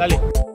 Dale.